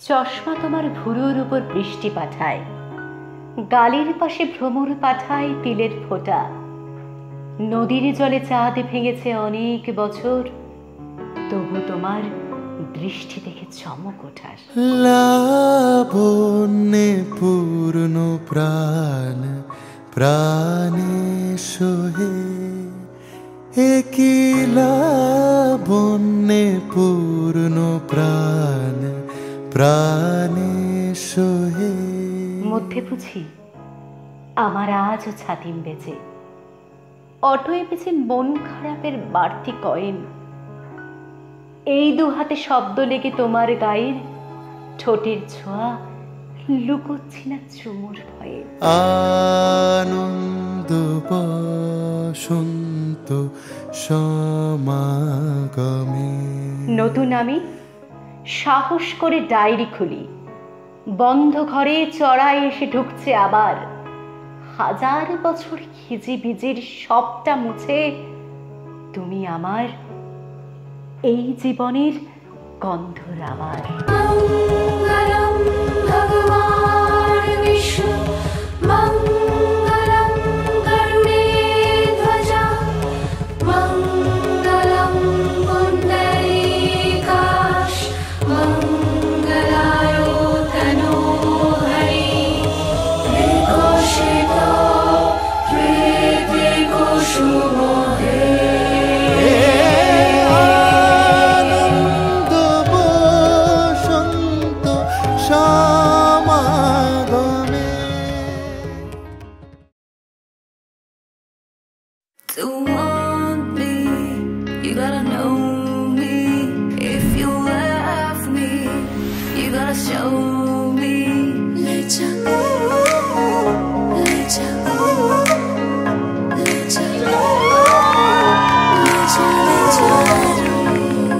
চশমা তোমার ভুরুর উপর বৃষ্টি পাঠায়। গালির পাশে ভ্রমর পাঠায় তিলের ফোঁটা। নদীর জলে চাঁদ ভেঙেছে অনেক বছর, তবু তোমার দৃষ্টি দেখে চমক ওঠার। লাবণ্যে পূর্ণ প্রাণ, প্রাণে সোহে। একই লাবণ্যে পূর্ণ প্রাণ প্রাণে সোহে মধ্যে বুঝি আমার আজও ছাতিম বেঁচে। অটোয় পেছে মন খারাপের বাড়তি কয়েন। এই দু হাতে শব্দ লেগে তোমার গায়ের ঠোঁটের ছোঁয়া লুকোচ্ছি না চুমুর ভয়ে। আনন্দ বসন্ত সমাগমে। নতুন আমি সাহস করে ডায়েরি খুলি। বন্ধ ঘরে চড়ায় এসে ঢুকছে আবার। হাজার বছর খিজি বিজির সবটা মুছে তুমি আমার এই জীবনের গন্ধ আমার ভগবান বিষ্ণু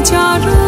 চরণে আনন্দলোকে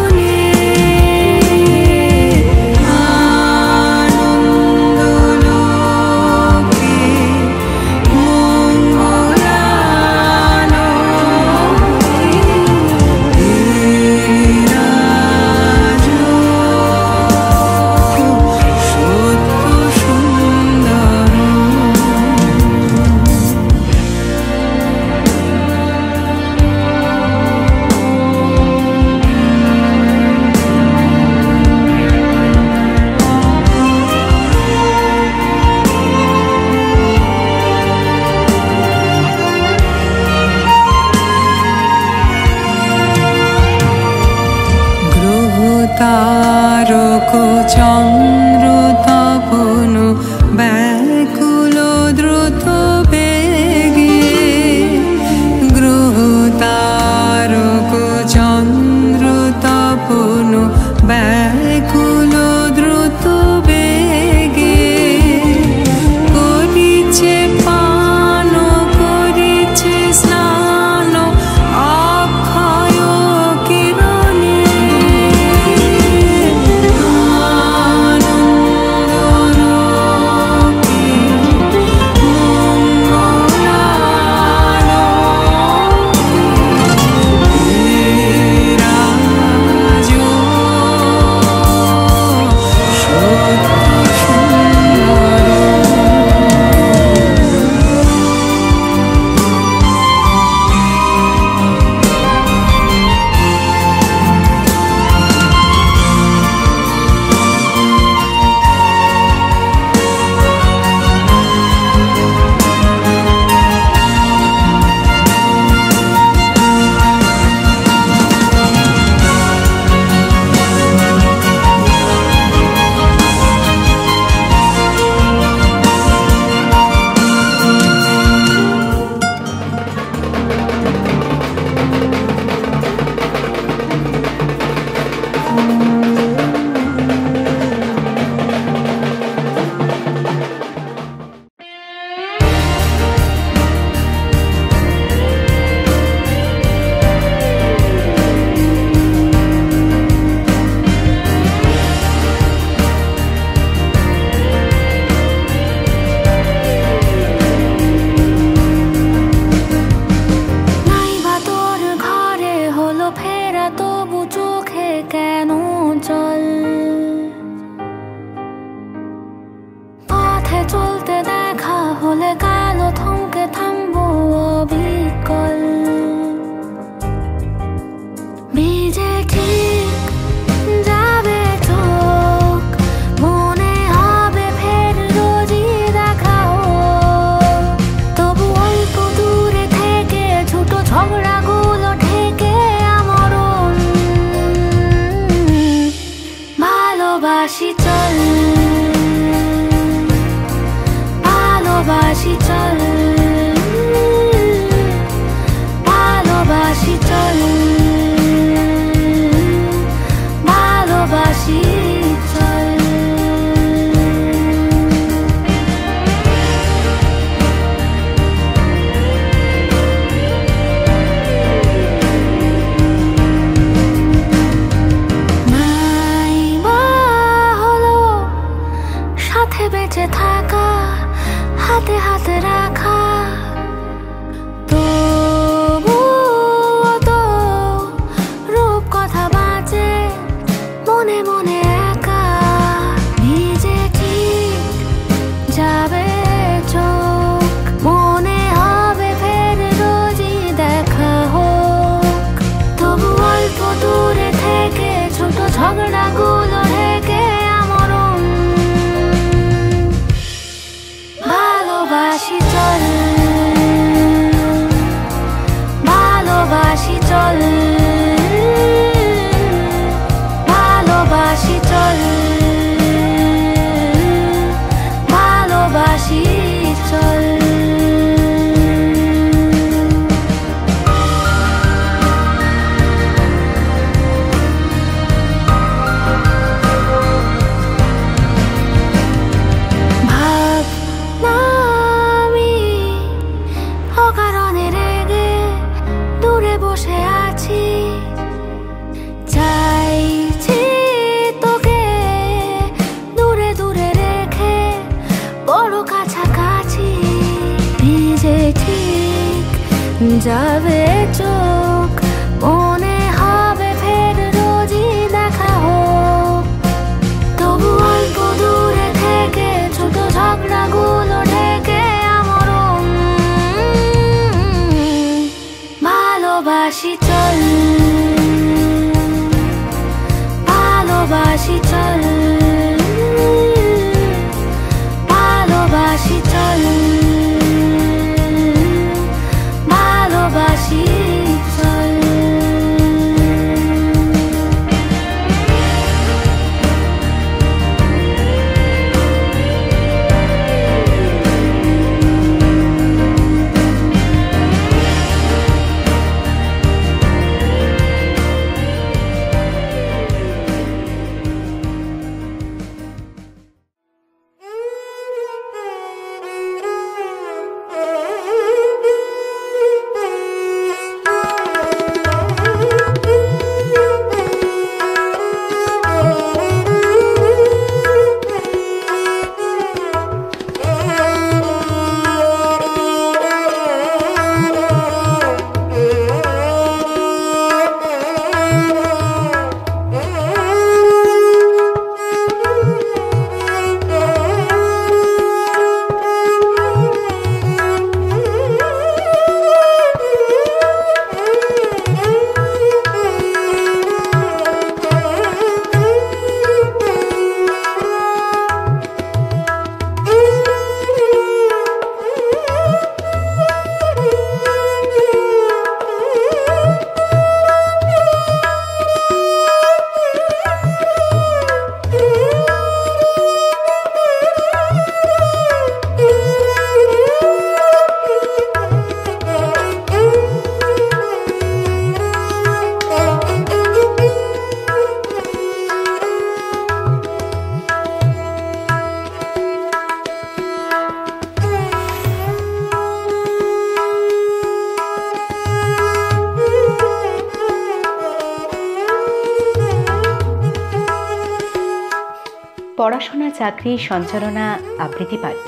চাকরি, সঞ্চালনা, আবৃত্তি পাঠ।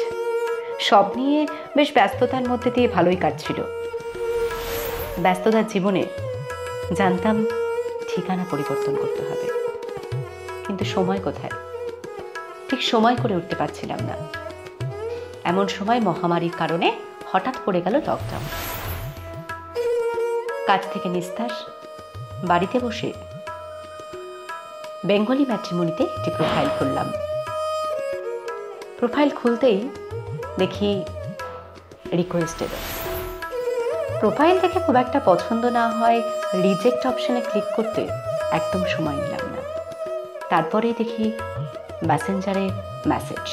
সব নিয়ে বেশ ব্যস্ততার মধ্যে দিয়ে ভালোই কাটছিল। ব্যস্ততার জীবনে জানতাম ঠিকানা পরিবর্তন করতে হবে। কিন্তু সময় কোথায়? ঠিক সময় করে উঠতে পারছিলাম না। এমন সময় মহামারীর কারণে হঠাৎ পড়ে গেল লকডাউন কাজ থেকে নিস্তার, বাড়িতে বসে বেঙ্গলি ম্যাট্রিমনিতে একটি প্রোফাইল করলাম প্রোফাইল খুলতেই দেখি রিকোয়েস্ট এলো প্রোফাইল দেখে খুব একটা পছন্দ না হয় রিজেক্ট অপশনে ক্লিক করতে একদম সময় নিলাম না। তারপরে দেখি মেসেঞ্জারে মেসেজ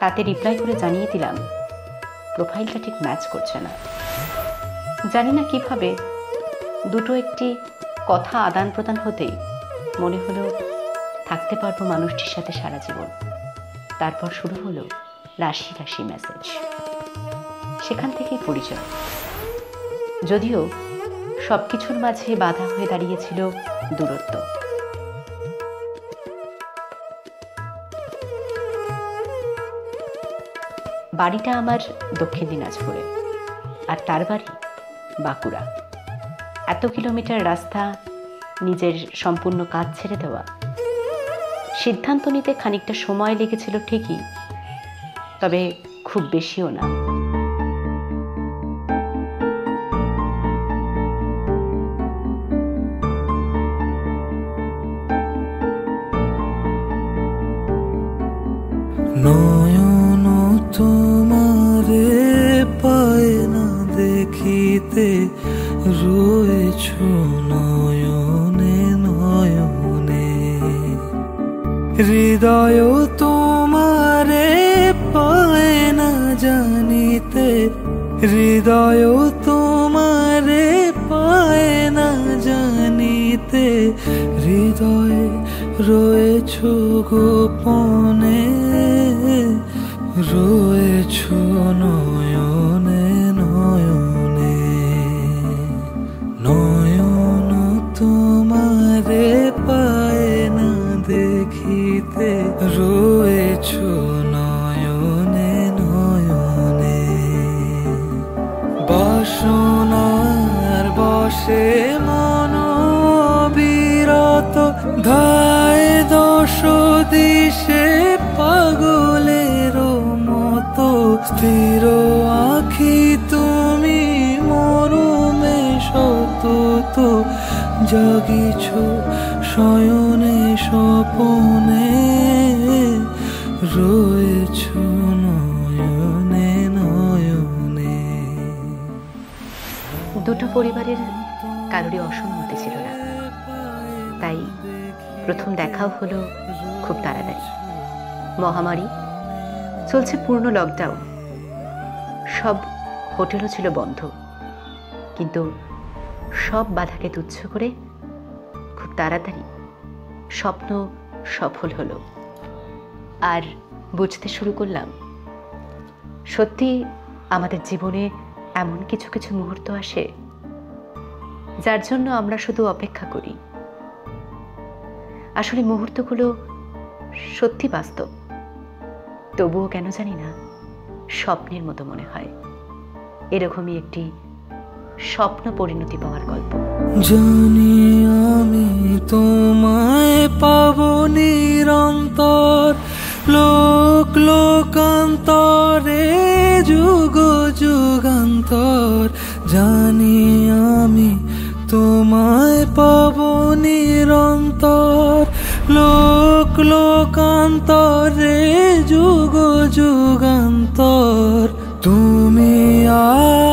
তাতে রিপ্লাই করে জানিয়ে দিলাম, প্রোফাইলটা ঠিক ম্যাচ করছে না। জানি না কীভাবে দুটো একটি কথা আদান প্রদান হতেই মনে হলো থাকতে পারব মানুষটির সাথে সারা জীবন। তারপর শুরু হলো রাশি রাশি মেসেজ সেখান থেকেই পরিচয়। যদিও সব কিছুর মাঝে বাধা হয়ে দাঁড়িয়েছিল দূরত্ব। বাড়িটা আমার দক্ষিণ দিনাজপুরে, আর তার বাড়ি বাঁকুড়া। এত কিলোমিটার রাস্তা, নিজের সম্পূর্ণ কাজ ছেড়ে দেওয়া সিদ্ধান্ত নিতে খানিকটা সময় লেগেছিল ঠিকই তবে খুব বেশিও না। জানিতে হৃদয়ে রয়েছ গোপনে রয়েছ নয়নে। মতো স্থির আখি তুমি মরমে শত তো জাগিছ শয়নে স্বপনে, রয়েছ নয়নে নয়নে। দুটো পরিবারের কারোরই অসম্মতি ছিল না। তাই প্রথম দেখাও হলো খুব তাড়াতাড়ি। মহামারী, চলছে পূর্ণ লকডাউন সব হোটেলও ছিল বন্ধ। কিন্তু সব বাধাকে তুচ্ছ করে খুব তাড়াতাড়ি স্বপ্ন সফল হলো। আর বুঝতে শুরু করলাম, সত্যি আমাদের জীবনে এমন কিছু কিছু মুহূর্ত আসে যার জন্য আমরা শুধু অপেক্ষা করি। আসলে মুহূর্তগুলো সত্যি বাস্তব, তবুও কেন জানি না। স্বপ্নের মতো মনে হয়। এরকমই একটি স্বপ্ন পরিণতি পাওয়ার গল্প। জানি আমি তোমায় পাব নিরন্তর। লোক লোকান্তরে যুগ যুগান্তর। জানি আমি তোমায় পাব নিরন্তর। লোক লোকান্তরে যুগ যুগান্তর তুমি আর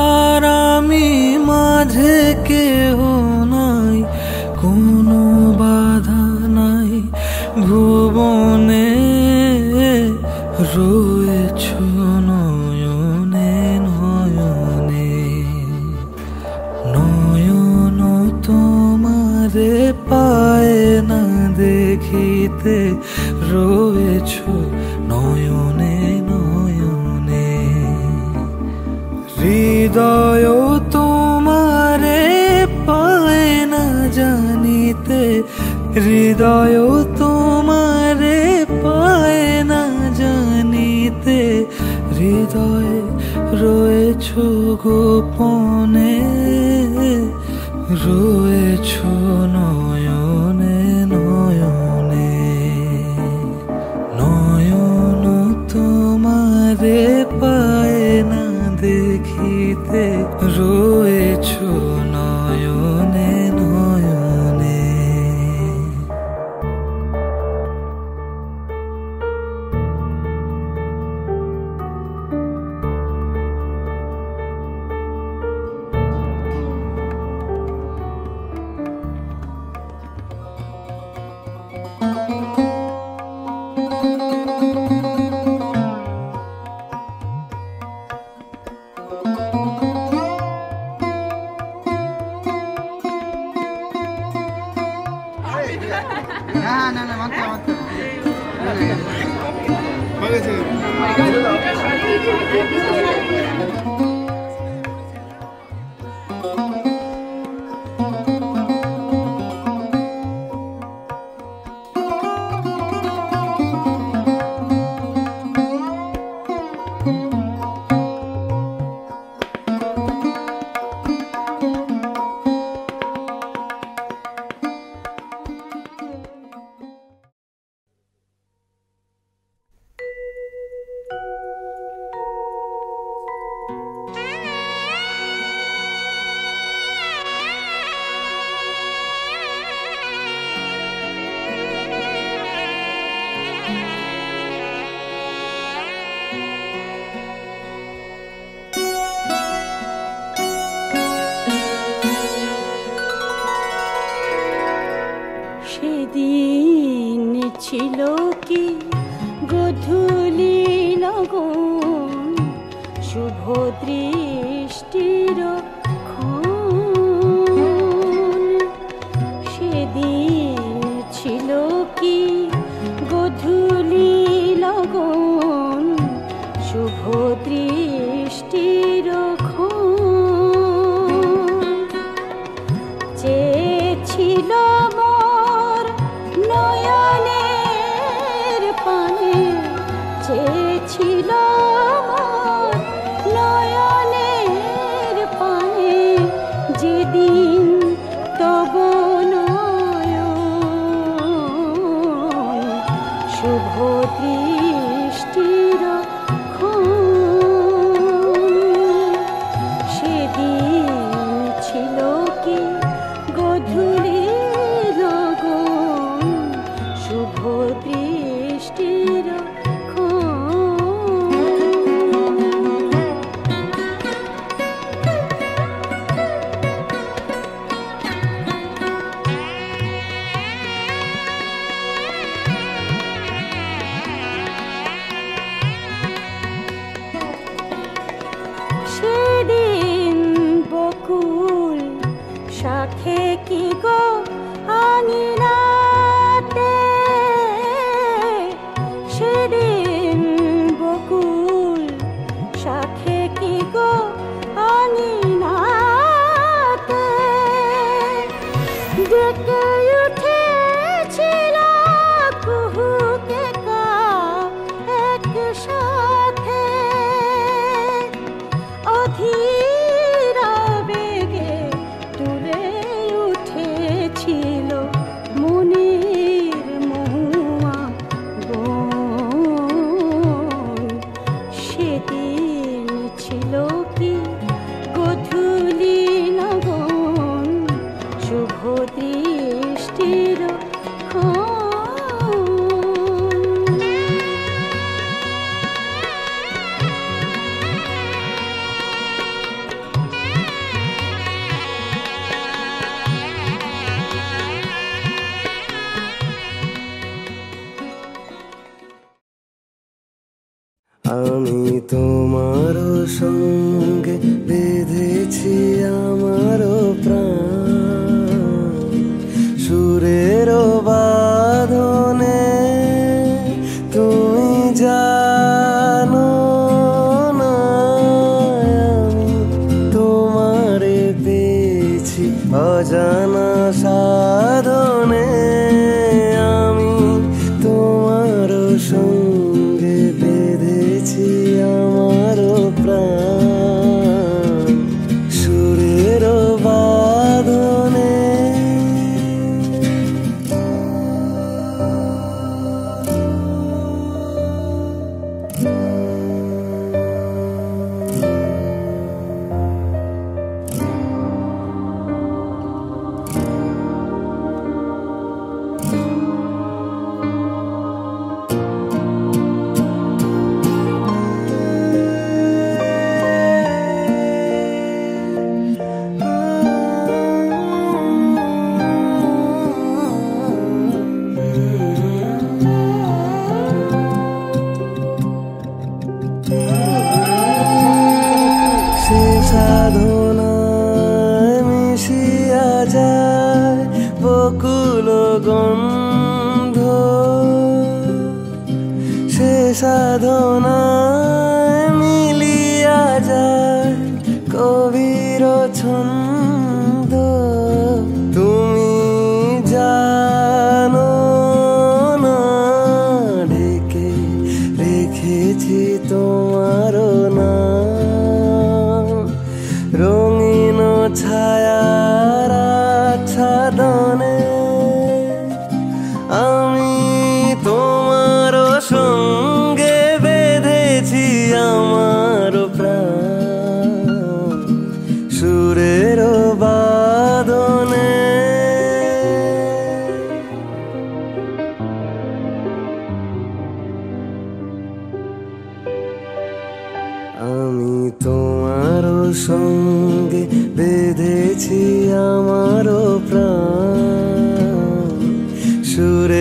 shoot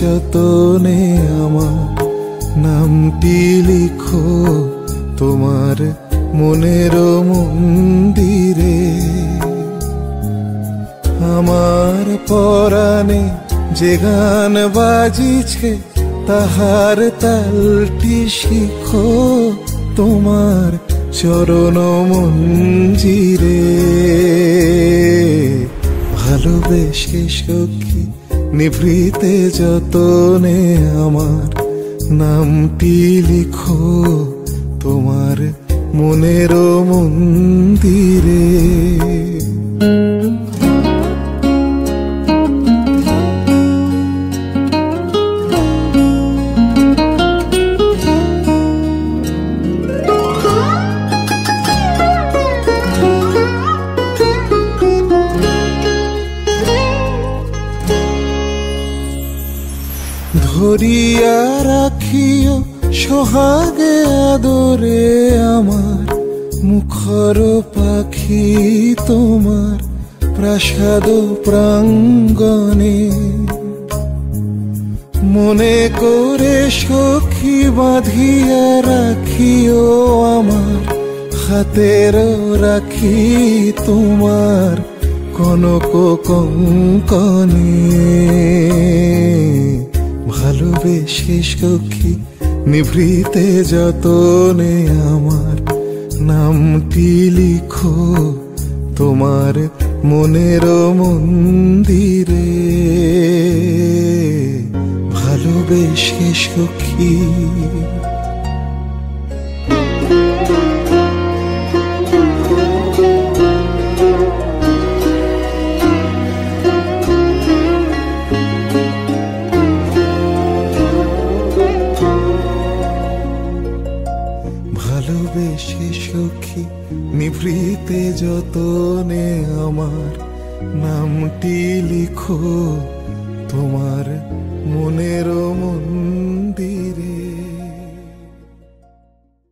যতনে আমার নামটি লিখো তোমার মনের মন্দিরে। আমার পরাণে যে গান বাজিছে, তাহার তালটি শিখো তোমার চরণ মঞ্জিরে ভালোবেসে সখী নিভৃতে যতনে আমার নামটি লিখো তোমার মনেরও মন্দিরে। সোহাগে আদরে আমার মুখর পাখি তোমার প্রাসাদ প্রাঙ্গণে। মনে করে সখী বাঁধিয়া রাখিও আমার, হাতের রাখি তোমার কনক কঙ্কনে। ভালোবেসে সখী নিভৃতে যতনে আমার নামটি লিখো তোমার মনের মন্দিরে। ভালোবেসে সখী নিভৃতে যতনে আমার নামটি লিখো তোমার মনের মন